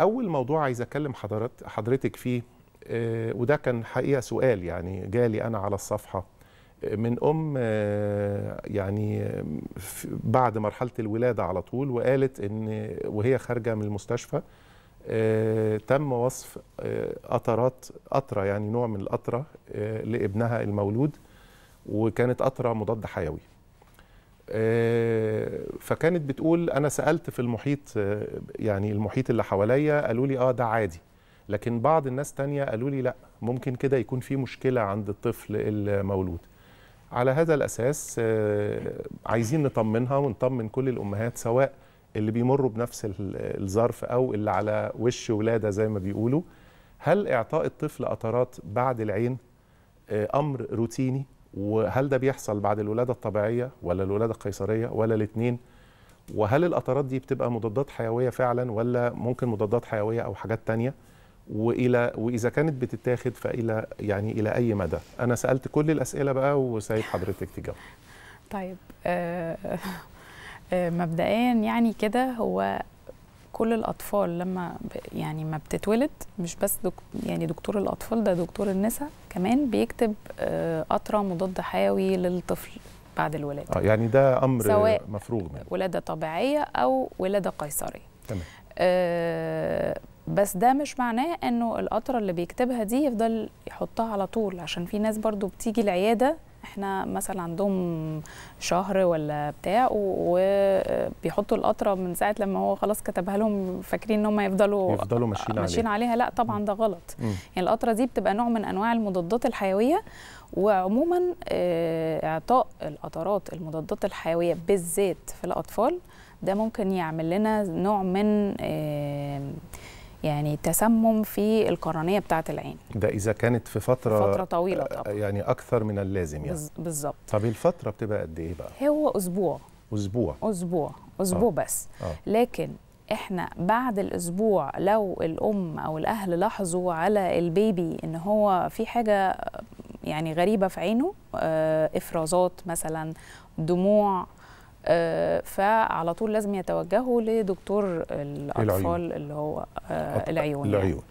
أول موضوع عايز أكلم حضرت حضرتك فيه آه، وده كان حقيقة سؤال يعني جالي أنا على الصفحة آه، من أم آه، يعني بعد مرحلة الولادة على طول وقالت إن وهي خارجة من المستشفى تم وصف قطرات قطره يعني نوع من القطره لابنها المولود وكانت قطره مضاد حيوي. فكانت بتقول أنا سألت في المحيط آه، يعني المحيط اللي حواليا قالوا لي آه ده عادي. لكن بعض الناس تانية قالوا لي لا ممكن كده يكون في مشكلة عند الطفل المولود. على هذا الأساس آه، عايزين نطمنها ونطمن كل الأمهات سواء اللي بيمروا بنفس ال- الظرف أو اللي على وش ولادة زي ما بيقولوا. هل إعطاء الطفل قطرات بعد العين آه، أمر روتيني؟ وهل ده بيحصل بعد الولادة الطبيعية ولا الولادة القيصرية ولا الاثنين وهل القطرات دي بتبقى مضادات حيوية فعلا ولا ممكن مضادات حيوية أو حاجات تانية؟ وإلى وإذا كانت بتتاخد فإلى يعني إلى أي مدى؟ أنا سألت كل الأسئلة بقى وسايب حضرتك تجاوب. طيب آه آه مبدئيا يعني كده هو كل الأطفال لما يعني ما بتتولد مش بس دك يعني دكتور الأطفال ده دكتور النساء كمان بيكتب آه قطره مضاد حيوي للطفل بعد الولادة. آه يعني ده أمر سواء مفروغ منه. ولادة طبيعية أو ولادة قيصرية. تمام. آه بس ده مش معناه إنه القطره اللي بيكتبها دي يفضل يحطها على طول عشان في ناس برضو بتيجي العيادة إحنا مثلا عندهم شهر ولا بتاع وبيحطوا القطرة من ساعة لما هو خلاص كتبها لهم فاكرين إن هم يفضلوا يفضلوا ماشيين ماشيين عليه عليها. لا طبعا ده غلط. مم. يعني القطرة دي بتبقى نوع من أنواع المضادات الحيوية وعموما آه، إعطاء القطرات المضادات الحيوية بالذات في الأطفال ده ممكن يعمل لنا نوع من آه، يعني تسمم في القرنية بتاعة العين. ده إذا كانت في فترة فترة طويلة آه، طبعا. يعني أكثر من اللازم يعني. بالظبط. طب الفترة بتبقى قد إيه بقى؟ هو أسبوع. أسبوع. أسبوع. أسبوع بس. آه. لكن إحنا بعد الأسبوع لو الأم أو الأهل لاحظوا على البيبي إن هو في حاجة يعني غريبة في عينه آه، إفرازات مثلا دموع آه، فعلى طول لازم يتوجهوا لدكتور الأطفال اللي هو آه، أط- العيون يعني. العيون